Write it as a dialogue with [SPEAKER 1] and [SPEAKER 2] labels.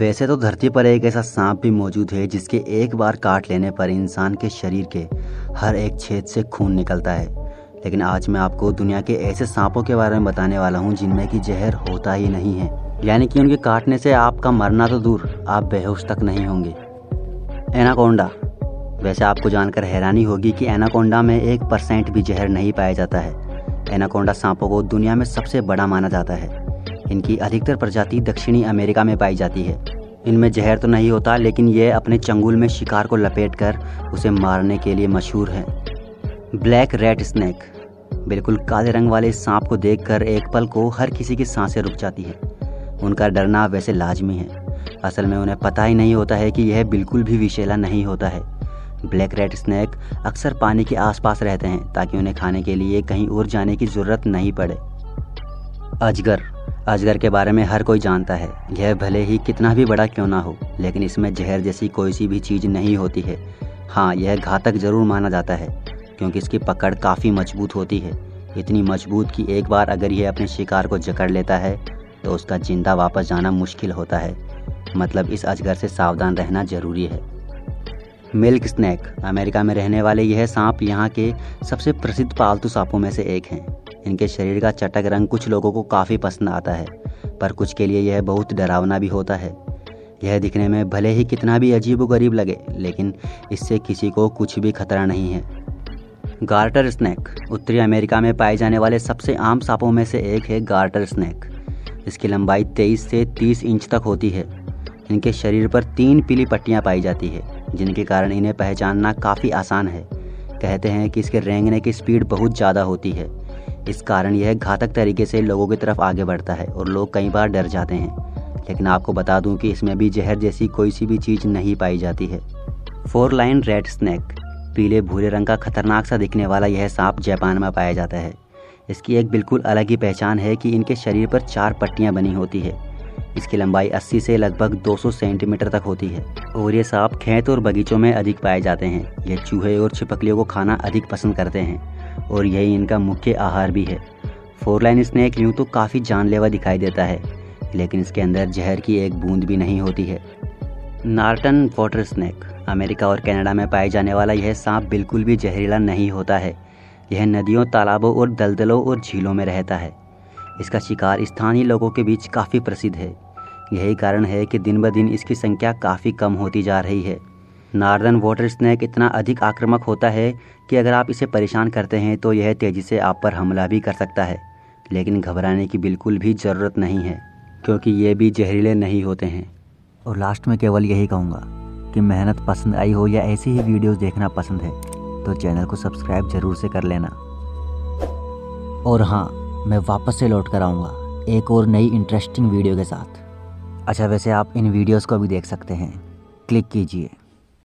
[SPEAKER 1] वैसे तो धरती पर एक ऐसा सांप भी मौजूद है जिसके एक बार काट लेने पर इंसान के शरीर के हर एक छेद से खून निकलता है। लेकिन आज मैं आपको दुनिया के ऐसे सांपों के बारे में बताने वाला हूँ जिनमें कि जहर होता ही नहीं है। यानी कि उनके काटने से आपका मरना तो दूर, आप बेहोश तक नहीं होंगे। एनाकोंडा। वैसे आपको जानकर हैरानी होगी कि एनाकोंडा में एक परसेंट भी जहर नहीं पाया जाता है। एनाकोंडा सांपों को दुनिया में सबसे बड़ा माना जाता है। इनकी अधिकतर प्रजाति दक्षिणी अमेरिका में पाई जाती है। इनमें जहर तो नहीं होता, लेकिन ये अपने चंगुल में शिकार को लपेट कर उसे मारने के लिए मशहूर है। ब्लैक रेड स्नैक, बिल्कुल काले रंग वाले सांप को देखकर एक पल को हर किसी की साँसें रुक जाती है। उनका डरना वैसे लाजमी है। असल में उन्हें पता ही नहीं होता है कि यह बिल्कुल भी विशेला नहीं होता है। ब्लैक रेड स्नैक अक्सर पानी के आसपास रहते हैं, ताकि उन्हें खाने के लिए कहीं और जाने की ज़रूरत नहीं पड़े। अजगर अजगर के बारे में हर कोई जानता है। यह भले ही कितना भी बड़ा क्यों ना हो, लेकिन इसमें जहर जैसी कोई सी भी चीज़ नहीं होती है। हाँ यह घातक ज़रूर माना जाता है, क्योंकि इसकी पकड़ काफ़ी मज़बूत होती है। इतनी मज़बूत कि एक बार अगर यह अपने शिकार को जकड़ लेता है तो उसका ज़िंदा वापस जाना मुश्किल होता है। मतलब इस अजगर से सावधान रहना ज़रूरी है। मिल्क स्नैक, अमेरिका में रहने वाले यह सांप यहाँ के सबसे प्रसिद्ध पालतू सांपों में से एक हैं। इनके शरीर का चटक रंग कुछ लोगों को काफ़ी पसंद आता है, पर कुछ के लिए यह बहुत डरावना भी होता है। यह दिखने में भले ही कितना भी अजीब गरीब लगे, लेकिन इससे किसी को कुछ भी खतरा नहीं है। गार्टर स्नैक, उत्तरी अमेरिका में पाए जाने वाले सबसे आम सांपों में से एक है गार्टर स्नैक। इसकी लंबाई 23 से 30 इंच तक होती है। इनके शरीर पर तीन पीली पट्टियाँ पाई जाती है, जिनके कारण इन्हें पहचानना काफ़ी आसान है। कहते हैं कि इसके रेंगने की स्पीड बहुत ज़्यादा होती है। इस कारण यह घातक तरीके से लोगों की तरफ़ आगे बढ़ता है और लोग कई बार डर जाते हैं। लेकिन आपको बता दूँ कि इसमें भी जहर जैसी कोई सी भी चीज़ नहीं पाई जाती है। फोर लाइन रेड स्नैक पीले भूरे रंग का खतरनाक सा दिखने वाला यह सांप जापान में पाया जाता है। इसकी एक बिल्कुल अलग ही पहचान है कि इनके शरीर पर चार पट्टियाँ बनी होती है। इसकी लंबाई 80 से लगभग 200 सेंटीमीटर तक होती है और ये सांप खेत और बगीचों में अधिक पाए जाते हैं। ये चूहे और छिपकलियों को खाना अधिक पसंद करते हैं। और यही इनका मुख्य आहार भी है। फोर लाइन स्नैक यूँ तो काफ़ी जानलेवा दिखाई देता है, लेकिन इसके अंदर जहर की एक बूंद भी नहीं होती है। नार्टन वाटर स्नैक, अमेरिका और कनाडा में पाए जाने वाला यह सांप बिल्कुल भी जहरीला नहीं होता है। यह नदियों, तालाबों और दलदलों और झीलों में रहता है। इसका शिकार स्थानीय लोगों के बीच काफ़ी प्रसिद्ध है। यही कारण है कि दिन ब दिन इसकी संख्या काफ़ी कम होती जा रही है। नार्दर्न वाटर स्नैक इतना अधिक आक्रामक होता है कि अगर आप इसे परेशान करते हैं तो यह तेज़ी से आप पर हमला भी कर सकता है। लेकिन घबराने की बिल्कुल भी ज़रूरत नहीं है, क्योंकि ये भी जहरीले नहीं होते हैं। और लास्ट में केवल यही कहूँगा कि मेहनत पसंद आई हो या ऐसी ही वीडियोस देखना पसंद है तो चैनल को सब्सक्राइब ज़रूर से कर लेना। और हाँ मैं वापस से लौट कर आऊँगा एक और नई इंटरेस्टिंग वीडियो के साथ। अच्छा वैसे आप इन वीडियोस को भी देख सकते हैं। क्लिक कीजिए।